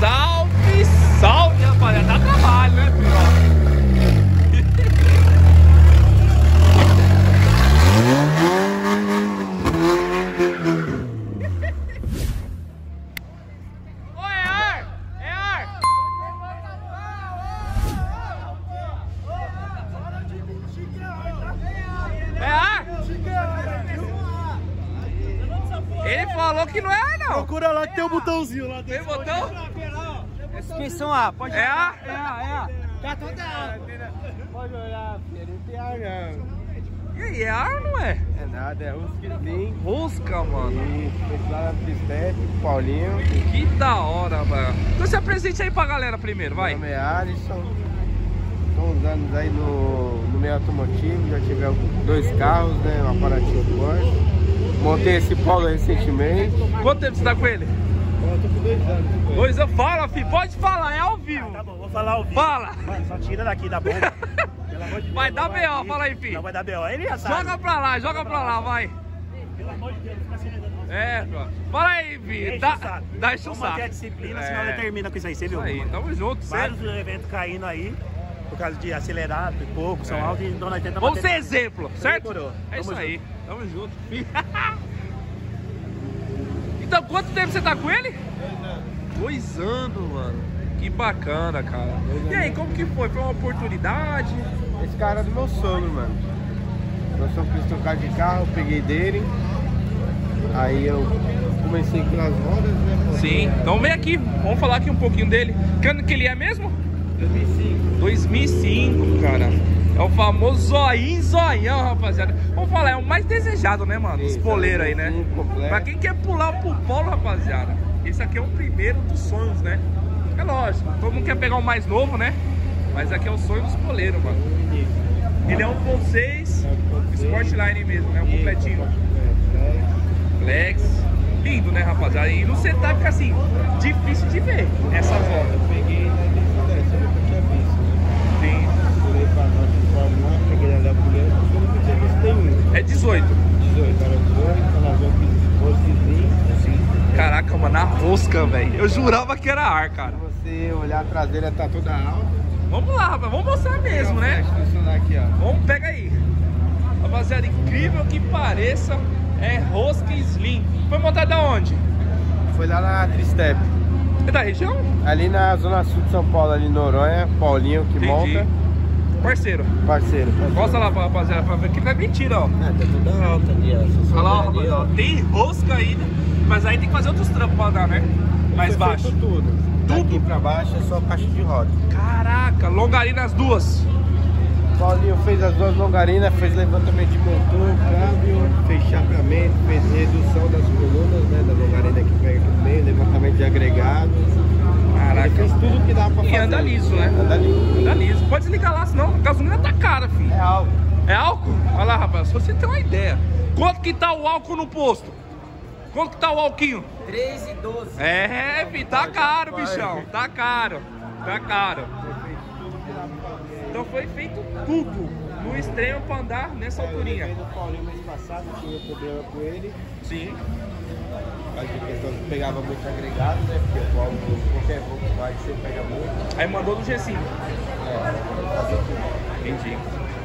Salve, salve, rapaziada. Dá trabalho, né, filho? É ar! É ar! É? Ele falou que não é não. Procura lá que tem um botãozinho lá Tem dentro. botão? Suspensão A, pode É ar? É A, é A. Tá toda Pode olhar, filho. Não tem ar não. E aí, é ar ou não é? É nada, é os que tem. Rosca, mano. E esse lá na Tristete, Paulinho. Que da hora, mano. Então se apresente aí pra galera primeiro, vai. Meu nome é Alisson. Tô uns anos aí no, no meio automotivo. Já tive dois carros, né? Um aparatinho Porsche. Montei esse Polo recentemente. Quanto tempo você tá com ele? Eu tô com dois anos. Dois anos. Fala, filho. Pode falar, é ao vivo. Tá bom, vou falar ao vivo. Fala. Mano, só tira daqui da bomba. Pelo amor de Deus. Vai dar B.O., fala aí, filho. Não vai dar B.O. Ele já sabe. Joga pra lá, joga pra lá, vai. Pelo amor de Deus, não fica acelerando. É. Fala aí. Enche Dá, saco. dá enche o Vamos manter saco. a disciplina, É. senão ele termina com isso aí, você viu? Isso aí, tamo junto, Vários certo? eventos caindo aí, por causa de acelerar, pouco, são É. altos, então nós tentamos... Vamos ser exemplo, certo? É isso Tamo aí. Tamo junto. então, quanto tempo você tá com ele? Dois anos, mano. Que bacana, cara. E aí, como que foi? Foi uma oportunidade? Esse cara é do meu sogro, mano. Meu sogro quis trocar de carro, eu peguei dele. Aí eu comecei pelas rodas, né? Sim. Então vem aqui, vamos falar aqui um pouquinho dele. Que ano que ele é mesmo? 2005. 2005, cara. É o famoso zoinho, zoião, rapaziada. Vamos falar, é o mais desejado, né, mano? Dos poleiros aí, né? Completo. Pra quem quer pular pro polo, rapaziada, esse aqui é o primeiro dos sonhos, né? É lógico, todo mundo quer pegar o mais novo, né? Mas aqui é o sonho dos poleiros, mano. Ele é um 1.6 Sportline mesmo, né? Um completinho. Flex. Lindo, né, rapaziada? E no setup, assim, difícil de ver essa Eu volta. peguei na desse eu nunca tinha visto, né? Sim. Pulei pra norte de Fórmula 1, peguei na da Pulei, eu nunca tinha visto nenhum. É 18. 18, era 18, ela viu que rosquezinho. Caraca, mano, a rosca, velho. Eu jurava que era ar, cara. Se você olhar a traseira, tá toda alta. Vamos lá, rapaz. Vamos mostrar mesmo, né? Aqui. Vamos, pega aí. Rapaziada, incrível que pareça, é rosca slim. Foi montada onde? Foi lá na Tristep. É da região? Ali na zona sul de São Paulo, ali em Noronha, Paulinho que Entendi. monta. Parceiro. Parceiro. parceiro. Mostra lá pra rapaziada pra ver que não é mentira, ó. Ah, tá toda alta ali, ó. Olha lá, ó, rapaziada. Tem rosca né? mas aí tem que fazer outros trampos pra andar, né? Mais baixo. tudo. Tudo? Daqui pra baixo é só caixa de roda. Caraca, longarina as duas. Paulinho fez as duas longarinas, fez levantamento de motor, câmbio, fez chapeamento, fez redução das colunas, né, da longarina que pega aqui no meio, levantamento de Ele Caraca. fez tudo que dá pra E fazer. anda liso, né? Anda liso. Anda liso. Pode desligar lá, senão a gasolina tá cara, filho. É algo. É álcool? Olha lá, rapaz, só você ter uma ideia. Quanto que tá o álcool no posto? Quanto que tá o alquinho? 3 e 12. É, filho, tá caro, bichão. Tá caro. Tá caro. Então foi feito tudo no extremo pra andar nessa Eu alturinha. levei no Paulinho mês passado, tinha problema com ele. Sim. A questão que pegava muito agregado, né? Porque o Paulo, qualquer Volkswagen, você pega muito. Aí mandou no G5. É. Entendi.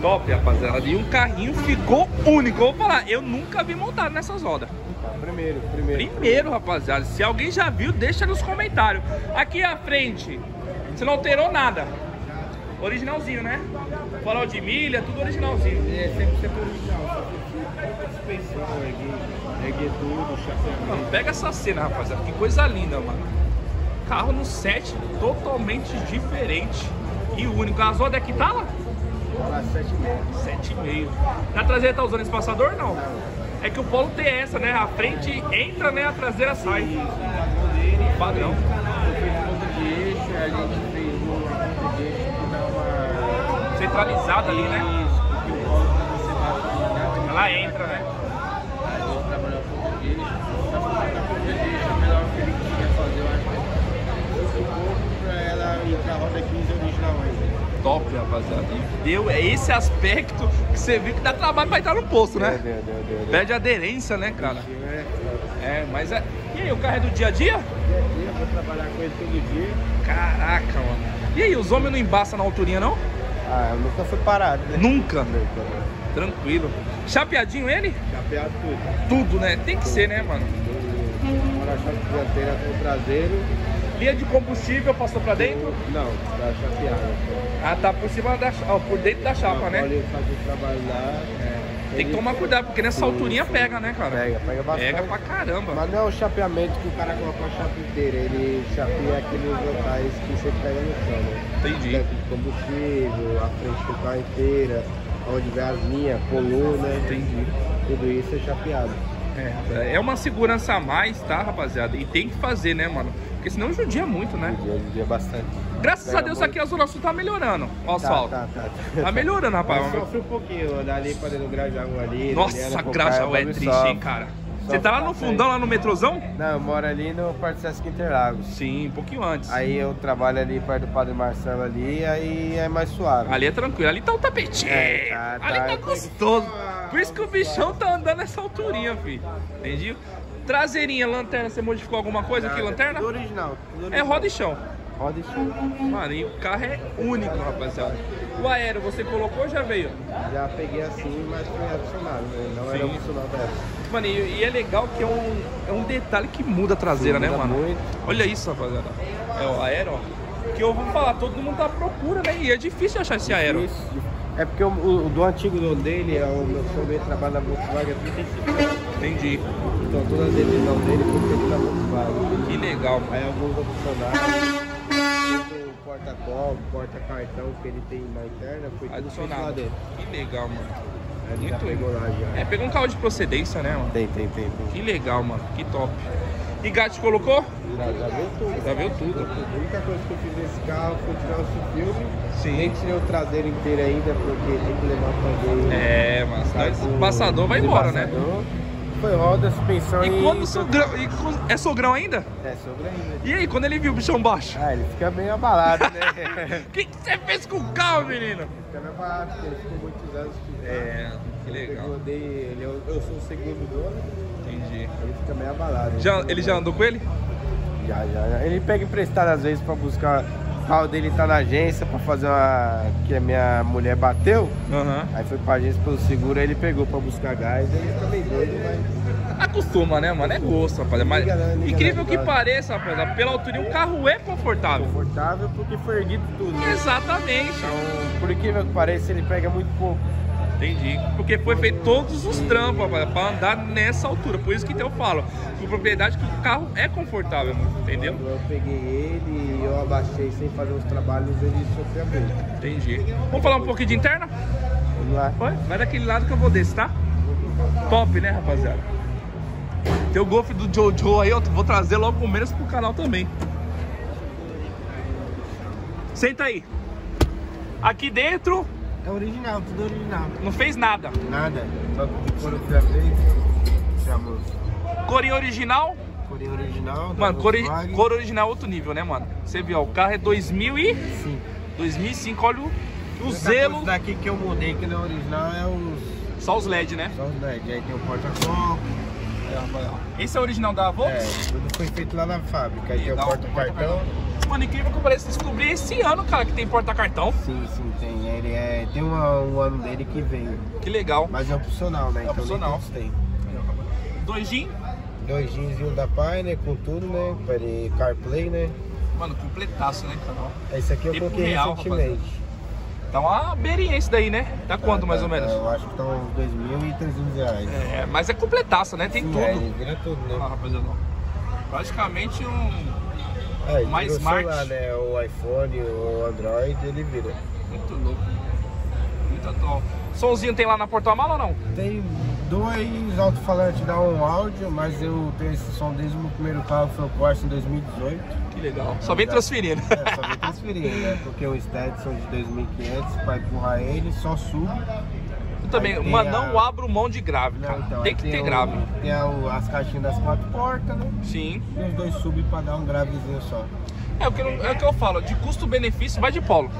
Top, rapaziada. E um carrinho ficou único. Eu vou falar, eu nunca vi montado nessas rodas. Tá, primeiro, primeiro. Primeiro, rapaziada, se alguém já viu, deixa nos comentários. Aqui à frente, você não alterou nada. Originalzinho, né? Farol de milha, tudo originalzinho. É sempre sempre original, que suspensão, erguei, tudo, Mano, pega essa cena, rapaziada. Que coisa linda, mano. Carro no 7, totalmente diferente e único. A roda aqui tá lá? Lá 7,5. 7,5. Na traseira tá usando espaçador? Não. É que o Polo tem essa, né? A frente entra, né? A traseira sai. O padrão Padrão. eu fiz ponto de eixo, a gente fez uma ponta de eixo que dá uma... Centralizada ali, né? Isso, porque o polo quando você bate, dá Ela entra, né? Aí eu trabalhei a ponta de eixo, mas como a ponta de eixo melhor que ele queria fazer, eu acho que fosse pouco pra ela ir pra roda 15 original ainda. Top, rapaziada. E deu é esse aspecto que você viu que dá trabalho pra entrar no posto, né? Deu, deu, deu, deu. Perde aderência, né, cara? É, É, mas é. E aí, o carro é do dia a dia? dia a dia, vou trabalhar com ele todo dia. Caraca, mano. E aí, os homens não embaçam na alturinha, não? Ah, eu nunca fui parado, né? Nunca. Nunca, né? Tranquilo. Chapeadinho ele? Chapeado tudo. Tudo, né? Tem que ser, né, mano? Para a chave dianteira com o traseiro. Linha de combustível passou pra dentro? Não, tá chapeado. Ah, tá por cima da ó, por dentro da chapa, Não, né? Pode fazer o trabalho lá. Tem que tomar cuidado, porque nessa alturinha pega, né, cara? Pega, pega bastante. Pega pra caramba. Mas não é o chapeamento que o cara coloca a chapa inteira, ele chapeia aqueles locais que você pega no chão, né? Entendi. De combustível, a frente do carro inteira, onde vem as linhas, coluna, Entendi. tudo isso é chapeado. É, é uma segurança a mais, tá, rapaziada? E tem que fazer, né, mano? Porque senão judia muito, né? Judia, judia bastante. Graças Pega a Deus muito. aqui a Zona Sul tá melhorando o asfalto. Tá, tá, tá. Tá melhorando, rapaz. Mas sofre um pouquinho, dali pra dentro do Grajaú ali. Nossa, Grajaú é triste, sofre. hein, cara. Você tá lá no fundão, lá no metrozão? Não, eu moro ali no Parque Sesc Interlagos. Sim, um pouquinho antes. Aí eu trabalho ali perto do Padre Marcelo ali, aí é mais suave. Ali é tranquilo, ali tá o tapetinho. É, tá, ali tá, tá gostoso. Por isso que o bichão tá andando nessa alturinha, filho. Entendi? Traseirinha, lanterna, você modificou alguma coisa aqui, lanterna? Tudo original. É original. roda e chão. Roda e chão. Mano, e o carro é único, rapaziada. O aéreo você colocou ou já veio? Já peguei assim, mas foi adicionado, né? Não era Sim. opcional dessa. Mano, e, e é legal que é um, é um detalhe que muda a traseira, né, mano? muito. Olha isso, rapaziada. É o aéreo, ó. Que eu vou falar, todo mundo tá à procura, né? E é difícil achar esse aéreo. Isso. É porque o, o do antigo dono dele, é o meu ele trabalha na Volkswagen há 35 anos. Entendi. Então toda a decisão dele foi na Volkswagen. Que legal, mano. Aí alguns o porta-copo, porta-cartão que ele tem na interna, foi lá Adicionado. dentro. Que legal, mano. Já Muito lá já. É, pegou um carro de procedência, né, mano? Tem, tem, tem. tem. Que legal, mano. Que top. E gato colocou? Já, já veio tudo. Já veio tudo. A única coisa que eu fiz nesse carro foi tirar o filme. Sim. Nem tirei o traseiro inteiro ainda, porque tem que levar pra ver. É, mas senão esse passador vai embora, né? Foi roda, suspensão E quando o sogrão. E é sogrão ainda? É, sogra ainda. E aí, quando ele viu o bichão baixo? Ah, ele fica meio abalado, né? O que que você fez com o carro, menino? fica meio abalado, porque ele ficou muitos anos estudando. É, que Eu legal. dei, ele, eu, eu sou o segundo dono, Entendi. ele fica meio abalado. Já, ele já andou com ele? Já, já, já. Ele pega emprestado às vezes pra buscar. O carro dele tá na agência pra fazer uma. que a minha mulher bateu. Aham. Aí foi pra agência pelo seguro, aí ele pegou pra buscar gás, aí ele tá meio doido, mas. Acostuma, né, mano? É gosto, rapaz. Mas, né? Incrível que pareça, rapaz. Pela altura, o carro é confortável. Confortável porque foi erguido tudo. né? Exatamente. Então, por incrível que pareça, ele pega muito pouco. Entendi. Porque foi feito todos os trampos, rapaz, pra andar nessa altura. Por isso que eu falo, com propriedade, que o carro é confortável. Entendeu? Quando eu peguei ele e eu abaixei sem fazer os trabalhos, ele sofreu muito. Entendi. Vamos falar um pouquinho de interna? Vamos lá. Vai, vai daquele lado que eu vou desse, tá? Top, né, rapaziada? Tem o Golf do Jojo aí, eu vou trazer logo o menos pro canal também. Senta aí. Aqui dentro É original, tudo original. não fez nada. Nada. Só gravei, chamamos Corinha original. Coreia original. Mano, cor, cor original é outro nível, né, mano? Você viu, ó, o carro é 2000 e... Sim. 2005, olha o, o zelo. daqui que eu mudei que não é original é os. Só os LED, né? Só os LED. Aí tem o porta-copo. Esse é o original da Volks? É, tudo foi feito lá na fábrica. Aí tem o um porta-cartão. Mano, incrível que parece descobrir esse ano, cara, que tem porta-cartão. Sim, sim, tem. Ele é. Tem uma- um ano dele que veio. Que legal. Mas é opcional, né? Então nem opcional. tem. Dois jeans. Dois jeans e um da Pai, né? Com tudo, né? Para ele CarPlay, né? Mano, completaço, né, canal? Esse aqui eu Tempo coloquei real, recentemente. Tá uma beirinha esse daí, né? Tá quanto, mais ou menos? Eu acho que tá uns 2.300 reais. É, mas é completaço, né? Tem Sim, tudo. É, vira tudo, né? Ah, rapaziada. Praticamente um... É, mais smart. celular, né? O iPhone, o Android, ele vira. Muito louco. Muito top. Somzinho tem lá na porta-mala ou não? Tem dois alto-falantes dá um áudio, mas eu tenho esse som desde o meu primeiro carro, foi o Corsa em 2018. Que legal. Só vem transferindo. É, só vem transferir, né? Porque o Stetson de 2500 para empurrar ele, só sube. Eu também, tem mas a- não abro mão de grave, Não, cara. então, tem que ter o- grave. Tem a- as caixinhas das quatro portas, né? Sim. E os dois sub para dar um gravezinho só. É o que, eu- é o que eu falo, de custo-benefício vai de polo.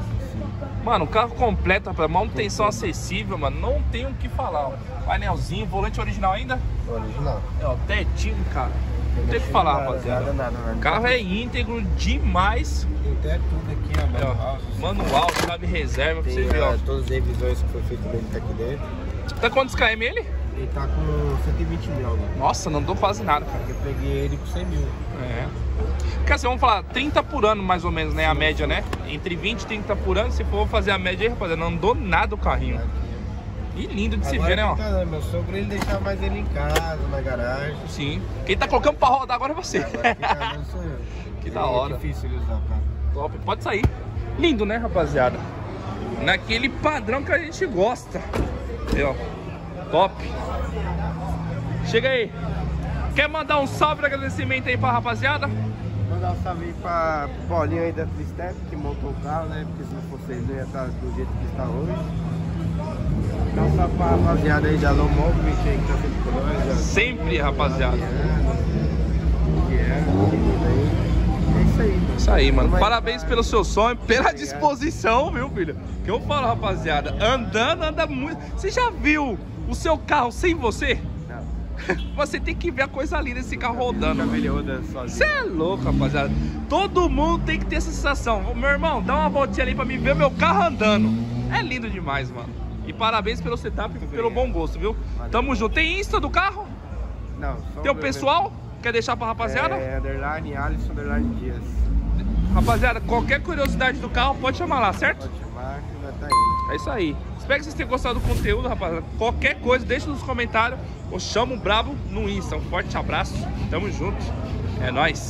Mano, o carro completo, rapaz, manutenção acessível, mano, não tem o que falar. Ó. Painelzinho, volante original ainda. Original. É, ó, tetinho, cara. Não tem o que falar, rapaziada. Nada, carro é íntegro demais. Tem até tudo aqui, ó. Aí, ó, Manual, manual, chave reserva, pra Tem você ver, ó. todas as revisões que foi feito nele tá aqui dentro. Tá quantos km ele? Ele tá com 120 mil agora. Nossa, não dou quase nada, cara. Eu peguei ele com 100 mil. É. Quer dizer, vamos falar, 30 por ano mais ou menos, né? A média, né? Entre 20 e 30 por ano, se for fazer a média aí, rapaziada, não andou nada o carrinho. Aqui, E lindo de ó. se Agora ver, né, ó? tá dando, meu sogro ele deixava mais ele em casa, na garagem. Sim. Quem tá colocando pra rodar agora é você. Agora quem tá dando sou eu. Que Ele da hora. É difícil ele usar o carro. Top, pode sair. Lindo, né, rapaziada? Naquele padrão que a gente gosta. Aí, ó. Top. Chega aí. Quer mandar um salve de agradecimento aí pra rapaziada? Mandar um salve aí pra Paulinho aí da Tristep, que montou o carro, né? Porque se não fosse ele, não ia estar do jeito que está hoje. Pra rapaziada aí que tá sempre com nós. Sempre, rapaziada. Aí. É isso aí, mano. Isso aí, mano. Tamo aí Parabéns pelo seu sonho, pela disposição, viu, filho? Que eu falo, rapaziada, andando, anda muito. Você já viu o seu carro sem você? Você tem que ver a coisa linda desse carro rodando. Você é louco, rapaziada. Todo mundo tem que ter essa sensação. Meu irmão, dá uma voltinha ali pra mim ver meu carro andando. É lindo demais, mano. E parabéns pelo setup e pelo bom gosto, viu? Valeu. Tamo junto. Tem Insta do carro? Não, Tem o pessoal? Quer deixar pra mesmo. rapaziada? É, underline, Alisson, underline Dias. Rapaziada, qualquer curiosidade do carro, pode chamar lá, certo? Pode chamar que vai tá aí. É isso aí. Espero que vocês tenham gostado do conteúdo, rapaziada. Qualquer coisa, deixa nos comentários ou chama o Brabo no Insta. Um forte abraço. Tamo junto. É nóis.